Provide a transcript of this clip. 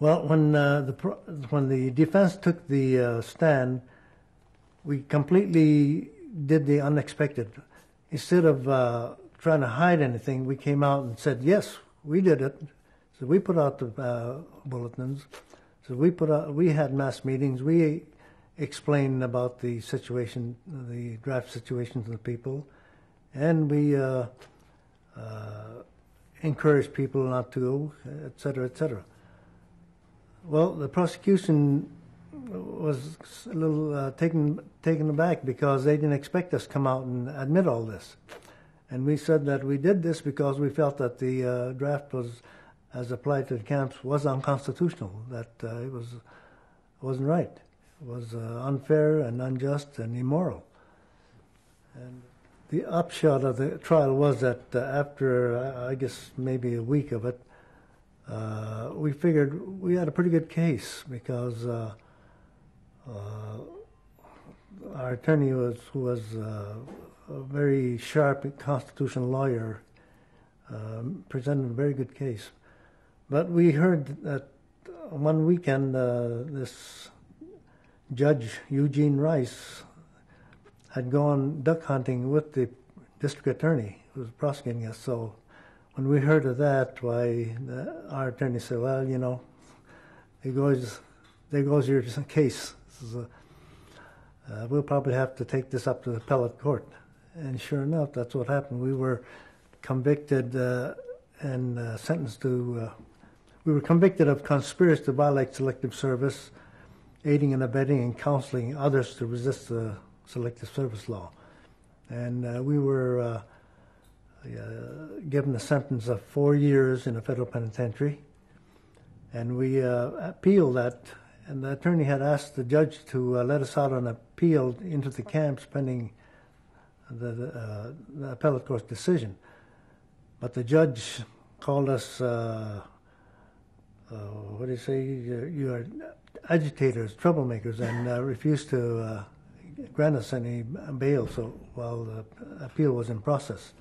Well, when uh, the when the defense took the uh, stand, we completely did the unexpected. Instead of uh, trying to hide anything, we came out and said, "Yes, we did it." So we put out the uh, bulletins. So we put out. We had mass meetings. We explained about the situation, the draft situation to the people, and we uh, uh, encouraged people not to go, et cetera, et cetera. Well, the prosecution was a little uh, taken taken aback because they didn't expect us to come out and admit all this, and we said that we did this because we felt that the uh, draft was, as applied to the camps, was unconstitutional. That uh, it was wasn't right. It was uh, unfair and unjust and immoral. And the upshot of the trial was that uh, after uh, I guess maybe a week of it, uh, we figured we had a pretty good case because uh, uh, our attorney was who was uh, a very sharp constitutional lawyer um, presented a very good case. But we heard that one weekend uh, this judge Eugene Rice had gone duck hunting with the district attorney who was prosecuting us. So when we heard of that, why the, our attorney said, "Well, you know, there goes there goes your case. A, uh, we'll probably have to take this up to the appellate court." And sure enough, that's what happened. We were convicted uh, and uh, sentenced to. Uh, we were convicted of conspiracy to violate selective service, aiding and abetting and counseling others to resist the selective service law, and uh, we were uh, given a sentence of four years in a federal penitentiary, and we uh, appealed that. And the attorney had asked the judge to uh, let us out on appeal into the camps pending the, the, uh, the appellate court's decision. But the judge called us, uh, uh, what do you say, you are agitators, troublemakers, and refused to grant us any bail so while the appeal was in process.